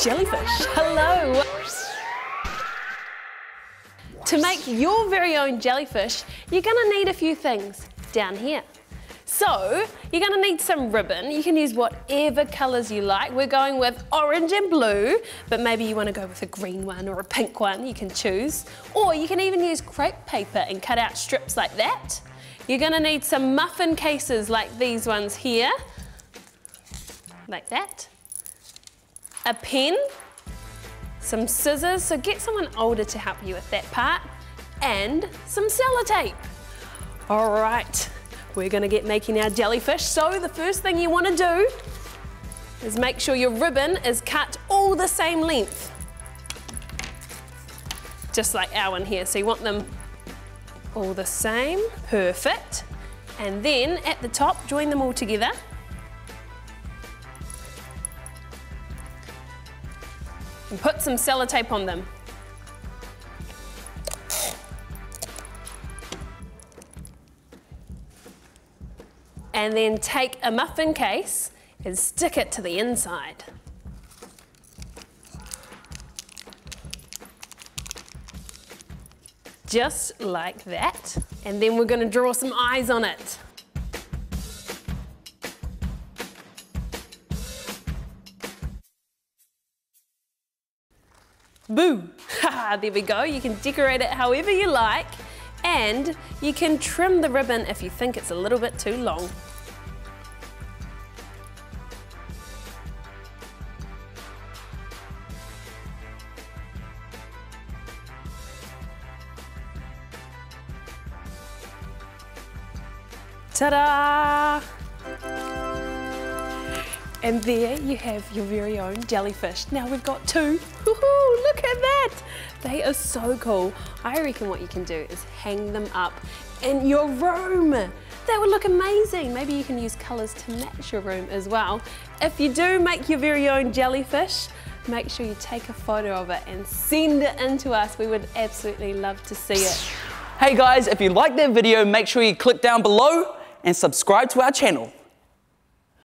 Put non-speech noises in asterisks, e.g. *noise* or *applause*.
Jellyfish, hello. To make your very own jellyfish, you're gonna need a few things down here. So, you're gonna need some ribbon. You can use whatever colors you like. We're going with orange and blue, but maybe you wanna go with a green one or a pink one, you can choose. Or you can even use crepe paper and cut out strips like that. You're gonna need some muffin cases like these ones here, like that. A pen, some scissors, so get someone older to help you with that part, and some sellotape. All right, we're gonna get making our jellyfish. So the first thing you wanna do is make sure your ribbon is cut all the same length. Just like our one here, so you want them all the same, perfect. And then at the top, join them all together. And put some sellotape on them. And then take a muffin case and stick it to the inside. just like that. And then we're gonna draw some eyes on it. Boo! *laughs* there we go. You can decorate it however you like and you can trim the ribbon if you think it's a little bit too long. Ta-da! And there you have your very own jellyfish. Now we've got two. Look at that! They are so cool. I reckon what you can do is hang them up in your room. That would look amazing. Maybe you can use colours to match your room as well. If you do make your very own jellyfish, make sure you take a photo of it and send it in to us. We would absolutely love to see it. Hey guys, if you liked that video, make sure you click down below and subscribe to our channel.